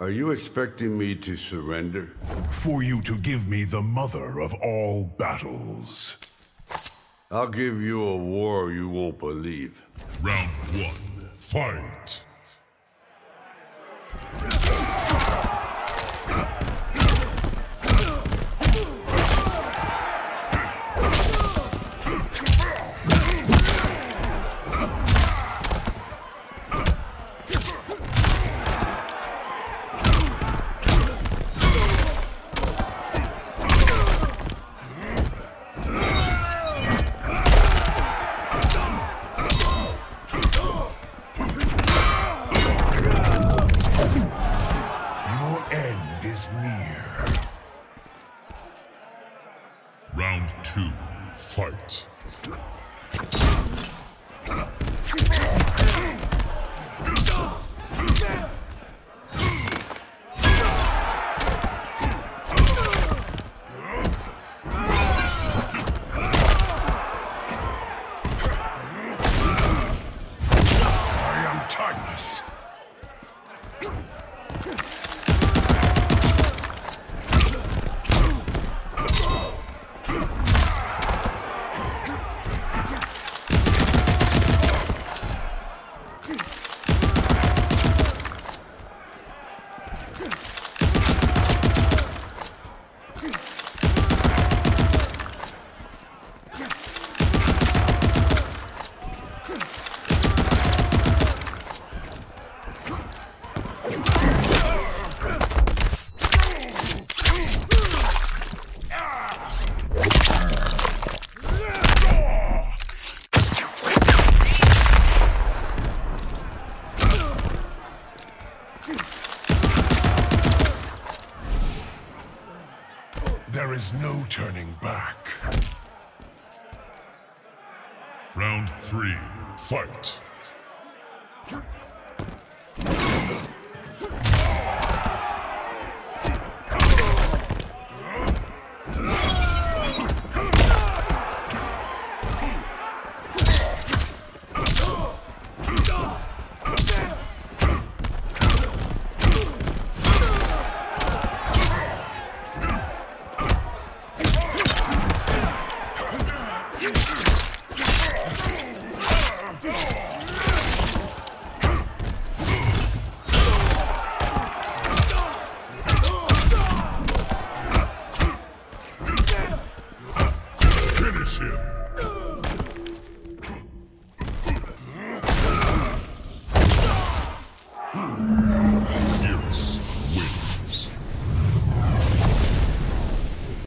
Are you expecting me to surrender? For you to give me the mother of all battles. I'll give you a war you won't believe. Round one, fight! Is near. Round two, fight. There is no turning back. Round three, fight. Yes.